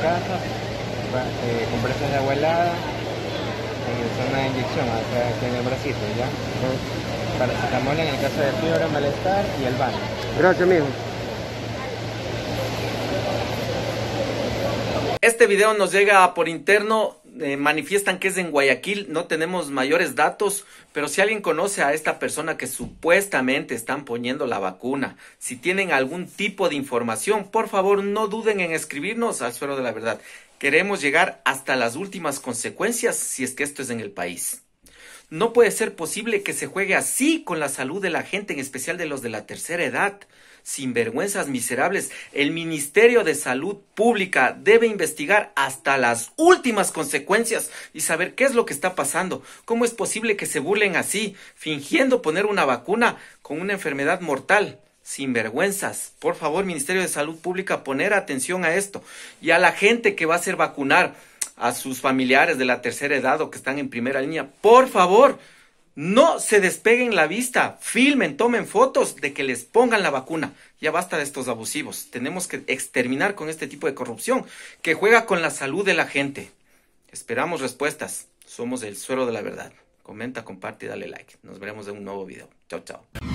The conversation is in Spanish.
casa, eh, compresas de agua helada, eh, zona de inyección, acá, aquí en el bracito, ¿ya? Paracetamol en el caso de fiebre, malestar y el baño. Gracias, mijo. Este video nos llega por interno, eh, manifiestan que es en Guayaquil, no tenemos mayores datos, pero si alguien conoce a esta persona que supuestamente están poniendo la vacuna, si tienen algún tipo de información, por favor no duden en escribirnos al suelo de la verdad. Queremos llegar hasta las últimas consecuencias si es que esto es en el país. No puede ser posible que se juegue así con la salud de la gente, en especial de los de la tercera edad sinvergüenzas miserables. El Ministerio de Salud Pública debe investigar hasta las últimas consecuencias y saber qué es lo que está pasando. ¿Cómo es posible que se burlen así, fingiendo poner una vacuna con una enfermedad mortal? Sinvergüenzas. Por favor, Ministerio de Salud Pública, poner atención a esto. Y a la gente que va a hacer vacunar, a sus familiares de la tercera edad o que están en primera línea, por favor, no se despeguen la vista, filmen, tomen fotos de que les pongan la vacuna. Ya basta de estos abusivos. Tenemos que exterminar con este tipo de corrupción que juega con la salud de la gente. Esperamos respuestas. Somos el suero de la verdad. Comenta, comparte y dale like. Nos veremos en un nuevo video. Chao, chao.